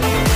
Bye.